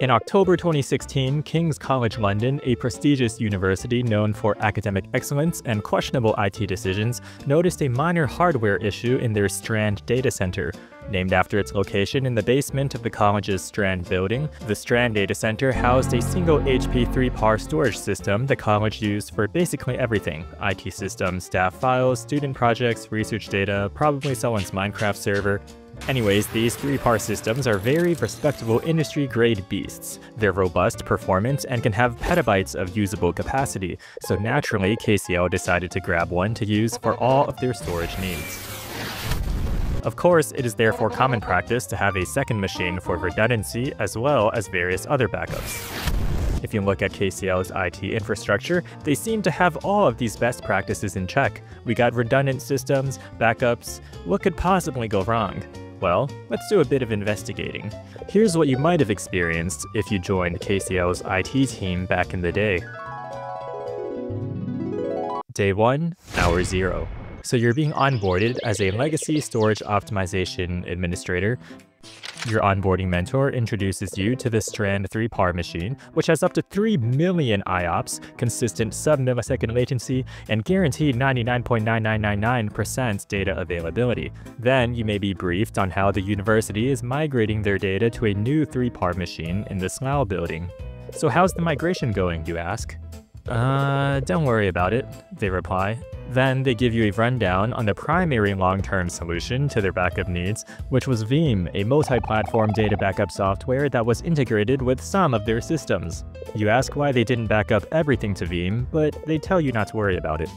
In October 2016, King's College London, a prestigious university known for academic excellence and questionable IT decisions, noticed a minor hardware issue in their Strand data center. Named after its location in the basement of the college's Strand building, the Strand data center housed a single HP 3PAR storage system the college used for basically everything IT systems, staff files, student projects, research data, probably someone's Minecraft server, Anyways, these 3PAR systems are very respectable industry-grade beasts. They're robust performance and can have petabytes of usable capacity, so naturally KCL decided to grab one to use for all of their storage needs. Of course, it is therefore common practice to have a second machine for redundancy as well as various other backups. If you look at KCL's IT infrastructure, they seem to have all of these best practices in check. We got redundant systems, backups, what could possibly go wrong? Well, let's do a bit of investigating. Here's what you might have experienced if you joined KCL's IT team back in the day. Day 1, Hour 0. So you're being onboarded as a legacy storage optimization administrator your onboarding mentor introduces you to the Strand 3PAR machine, which has up to 3 million IOPS, consistent sub-millisecond latency, and guaranteed 99.9999% data availability. Then you may be briefed on how the university is migrating their data to a new 3PAR machine in the Slough building. So how's the migration going, you ask? Uh, don't worry about it, they reply. Then they give you a rundown on the primary long-term solution to their backup needs, which was Veeam, a multi-platform data backup software that was integrated with some of their systems. You ask why they didn't back up everything to Veeam, but they tell you not to worry about it.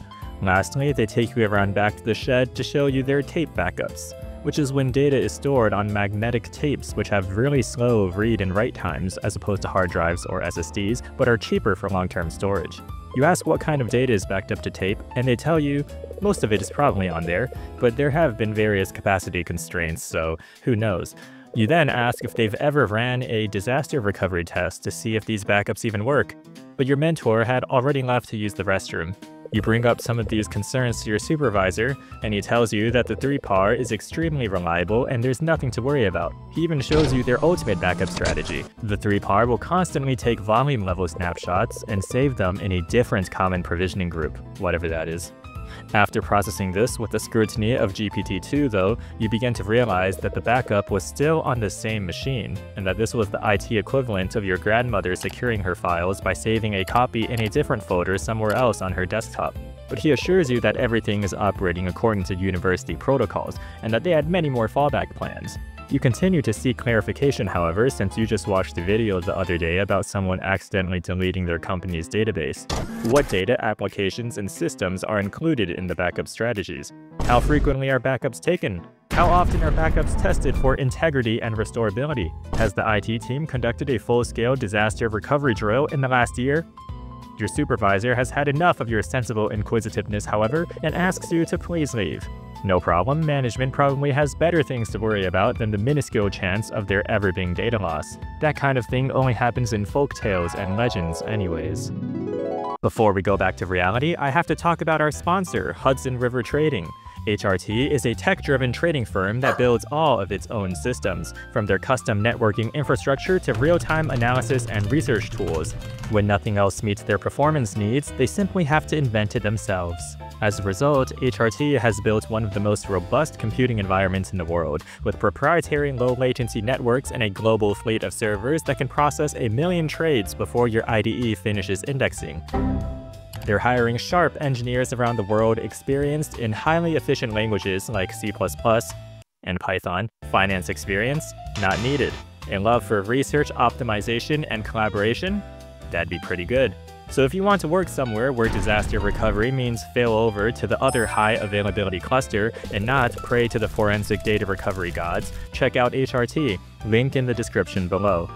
Lastly, they take you around back to the shed to show you their tape backups, which is when data is stored on magnetic tapes which have really slow read and write times as opposed to hard drives or SSDs, but are cheaper for long-term storage. You ask what kind of data is backed up to tape, and they tell you most of it is probably on there, but there have been various capacity constraints, so who knows. You then ask if they've ever ran a disaster recovery test to see if these backups even work, but your mentor had already left to use the restroom. You bring up some of these concerns to your supervisor, and he tells you that the 3PAR is extremely reliable and there's nothing to worry about. He even shows you their ultimate backup strategy. The 3PAR will constantly take volume level snapshots and save them in a different common provisioning group, whatever that is. After processing this with the scrutiny of GPT-2 though, you begin to realize that the backup was still on the same machine, and that this was the IT equivalent of your grandmother securing her files by saving a copy in a different folder somewhere else on her desktop. But he assures you that everything is operating according to university protocols, and that they had many more fallback plans. You continue to seek clarification, however, since you just watched a video the other day about someone accidentally deleting their company's database. What data, applications, and systems are included in the backup strategies? How frequently are backups taken? How often are backups tested for integrity and restorability? Has the IT team conducted a full-scale disaster recovery drill in the last year? Your supervisor has had enough of your sensible inquisitiveness, however, and asks you to please leave. No problem, management probably has better things to worry about than the minuscule chance of there ever being data loss. That kind of thing only happens in folk tales and legends anyways. Before we go back to reality, I have to talk about our sponsor, Hudson River Trading. HRT is a tech-driven trading firm that builds all of its own systems, from their custom networking infrastructure to real-time analysis and research tools. When nothing else meets their performance needs, they simply have to invent it themselves. As a result, HRT has built one of the most robust computing environments in the world, with proprietary low-latency networks and a global fleet of servers that can process a million trades before your IDE finishes indexing. They're hiring sharp engineers around the world experienced in highly efficient languages like C++ and Python. Finance experience? Not needed. A love for research, optimization, and collaboration? That'd be pretty good. So if you want to work somewhere where disaster recovery means fail over to the other high availability cluster and not pray to the forensic data recovery gods, check out HRT, link in the description below.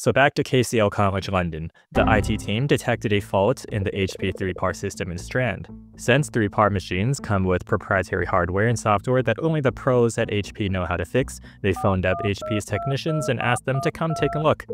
So back to KCL College London, the IT team detected a fault in the HP 3PAR system in Strand. Since 3PAR machines come with proprietary hardware and software that only the pros at HP know how to fix, they phoned up HP's technicians and asked them to come take a look.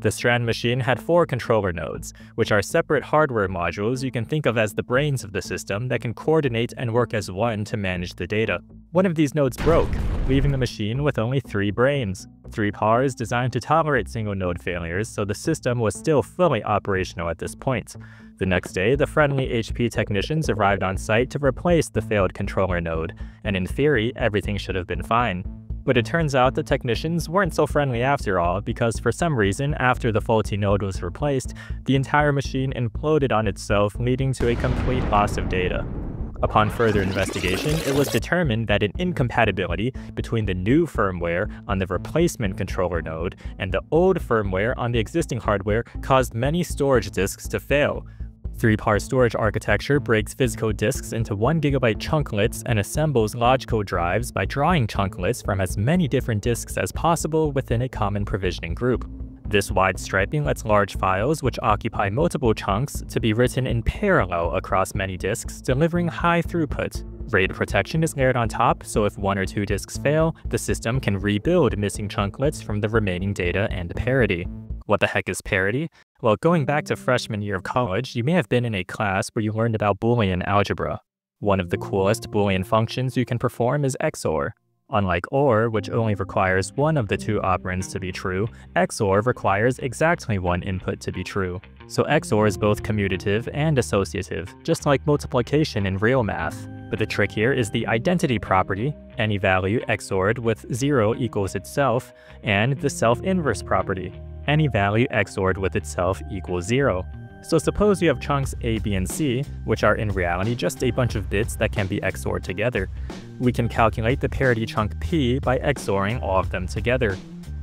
The Strand machine had four controller nodes, which are separate hardware modules you can think of as the brains of the system that can coordinate and work as one to manage the data. One of these nodes broke, leaving the machine with only three brains. 3PAR's designed to tolerate single node failures, so the system was still fully operational at this point. The next day, the friendly HP technicians arrived on site to replace the failed controller node, and in theory, everything should have been fine. But it turns out the technicians weren't so friendly after all, because for some reason, after the faulty node was replaced, the entire machine imploded on itself, leading to a complete loss of data. Upon further investigation, it was determined that an incompatibility between the new firmware on the replacement controller node and the old firmware on the existing hardware caused many storage disks to fail, 3PAR storage architecture breaks physical disks into 1GB chunklets and assembles logical drives by drawing chunklets from as many different disks as possible within a common provisioning group. This wide striping lets large files, which occupy multiple chunks, to be written in parallel across many disks, delivering high throughput. RAID protection is layered on top, so if one or two disks fail, the system can rebuild missing chunklets from the remaining data and parity. What the heck is parity? Well, going back to freshman year of college, you may have been in a class where you learned about Boolean algebra. One of the coolest Boolean functions you can perform is XOR. Unlike OR, which only requires one of the two operands to be true, XOR requires exactly one input to be true. So XOR is both commutative and associative, just like multiplication in real math. But the trick here is the identity property, any value XORed with 0 equals itself, and the self-inverse property, any value XORed with itself equals 0. So suppose you have chunks A, B, and C, which are in reality just a bunch of bits that can be XORed together. We can calculate the parity chunk P by XORing all of them together.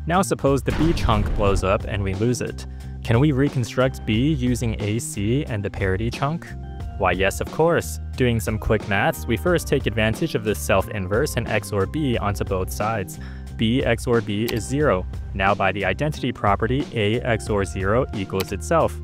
Now suppose the B chunk blows up and we lose it. Can we reconstruct B using AC and the parity chunk? Why yes, of course. Doing some quick maths, we first take advantage of the self-inverse and XOR B onto both sides. B XOR B is 0. Now by the identity property, A XOR 0 equals itself.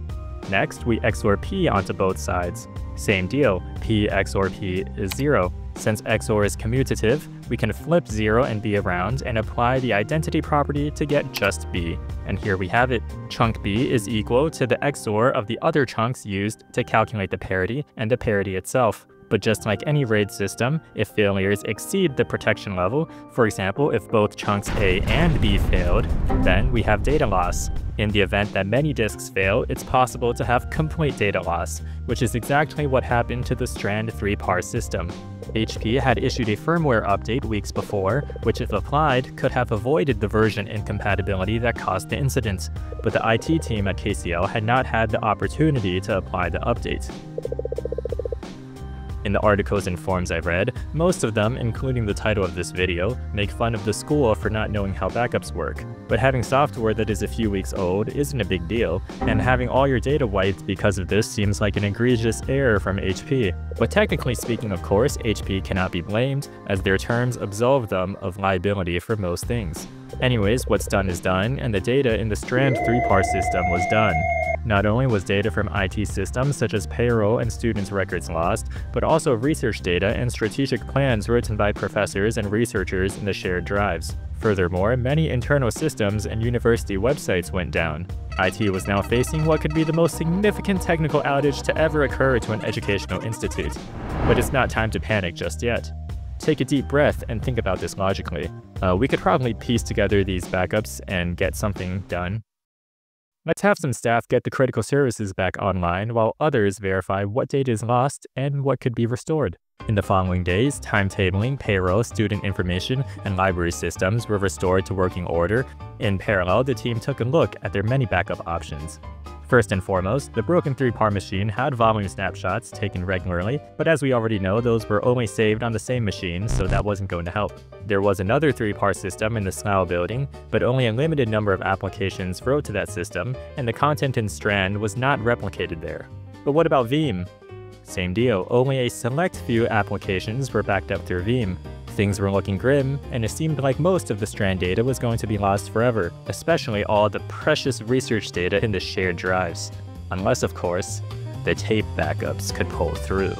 Next, we XOR P onto both sides. Same deal, P XOR P is 0. Since XOR is commutative, we can flip 0 and B around and apply the identity property to get just B. And here we have it. Chunk B is equal to the XOR of the other chunks used to calculate the parity and the parity itself. But just like any RAID system, if failures exceed the protection level, for example, if both chunks A and B failed, then we have data loss. In the event that many disks fail, it's possible to have complete data loss, which is exactly what happened to the Strand 3PAR system. HP had issued a firmware update weeks before, which if applied, could have avoided the version incompatibility that caused the incident, but the IT team at KCL had not had the opportunity to apply the update. In the articles and forums I've read, most of them, including the title of this video, make fun of the school for not knowing how backups work. But having software that is a few weeks old isn't a big deal, and having all your data wiped because of this seems like an egregious error from HP. But technically speaking of course, HP cannot be blamed, as their terms absolve them of liability for most things. Anyways, what's done is done, and the data in the Strand 3PAR system was done. Not only was data from IT systems such as payroll and students' records lost, but also research data and strategic plans written by professors and researchers in the shared drives. Furthermore, many internal systems and university websites went down. IT was now facing what could be the most significant technical outage to ever occur to an educational institute. But it's not time to panic just yet. Take a deep breath and think about this logically. Uh, we could probably piece together these backups and get something done. Let's have some staff get the critical services back online while others verify what data is lost and what could be restored. In the following days, timetabling, payroll, student information, and library systems were restored to working order. In parallel, the team took a look at their many backup options. First and foremost, the broken 3PAR machine had volume snapshots taken regularly, but as we already know, those were only saved on the same machine, so that wasn't going to help. There was another 3PAR system in the Slough building, but only a limited number of applications wrote to that system, and the content in Strand was not replicated there. But what about Veeam? Same deal, only a select few applications were backed up through Veeam. Things were looking grim, and it seemed like most of the Strand data was going to be lost forever, especially all the precious research data in the shared drives. Unless, of course, the tape backups could pull through.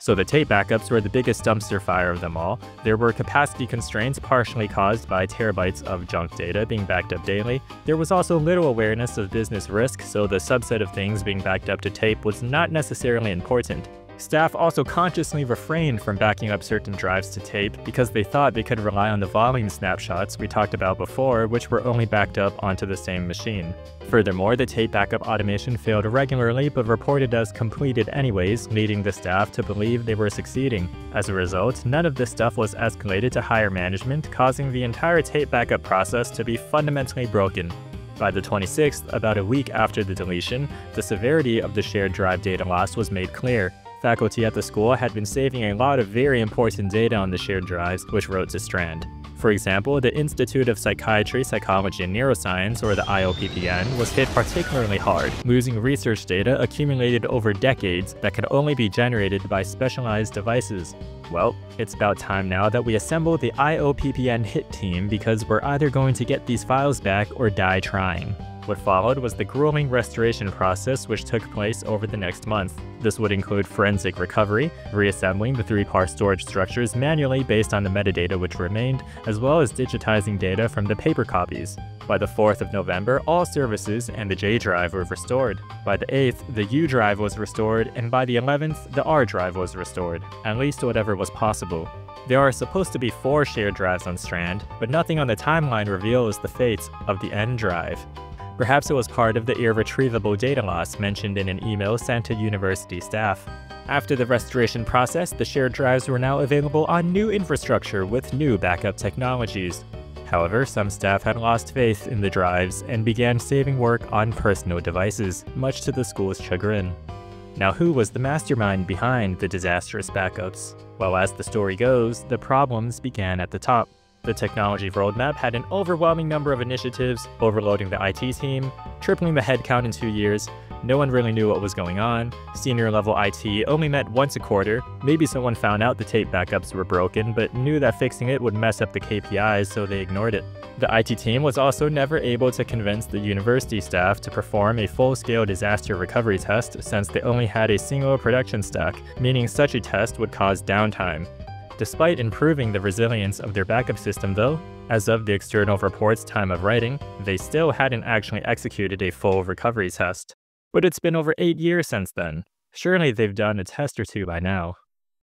So the tape backups were the biggest dumpster fire of them all. There were capacity constraints partially caused by terabytes of junk data being backed up daily. There was also little awareness of business risk, so the subset of things being backed up to tape was not necessarily important. Staff also consciously refrained from backing up certain drives to tape because they thought they could rely on the volume snapshots we talked about before, which were only backed up onto the same machine. Furthermore, the tape backup automation failed regularly but reported as completed anyways, leading the staff to believe they were succeeding. As a result, none of this stuff was escalated to higher management, causing the entire tape backup process to be fundamentally broken. By the 26th, about a week after the deletion, the severity of the shared drive data loss was made clear. Faculty at the school had been saving a lot of very important data on the shared drives, which wrote to Strand. For example, the Institute of Psychiatry, Psychology, and Neuroscience, or the IOPPN, was hit particularly hard, losing research data accumulated over decades that could only be generated by specialized devices. Well, it's about time now that we assemble the IOPPN hit team because we're either going to get these files back or die trying. What followed was the grueling restoration process which took place over the next month. This would include forensic recovery, reassembling the 3PAR storage structures manually based on the metadata which remained, as well as digitizing data from the paper copies. By the 4th of November, all services and the J drive were restored. By the 8th, the U drive was restored, and by the 11th, the R drive was restored, at least whatever was possible. There are supposed to be four shared drives on Strand, but nothing on the timeline reveals the fate of the N drive. Perhaps it was part of the irretrievable data loss mentioned in an email sent to university staff. After the restoration process, the shared drives were now available on new infrastructure with new backup technologies. However, some staff had lost faith in the drives and began saving work on personal devices, much to the school's chagrin. Now, who was the mastermind behind the disastrous backups? Well, as the story goes, the problems began at the top. The technology roadmap had an overwhelming number of initiatives, overloading the IT team, tripling the headcount in two years. No one really knew what was going on. Senior level IT only met once a quarter. Maybe someone found out the tape backups were broken, but knew that fixing it would mess up the KPIs, so they ignored it. The IT team was also never able to convince the university staff to perform a full-scale disaster recovery test since they only had a single production stack, meaning such a test would cause downtime. Despite improving the resilience of their backup system though, as of the external report's time of writing, they still hadn't actually executed a full recovery test. But it's been over 8 years since then. Surely they've done a test or two by now.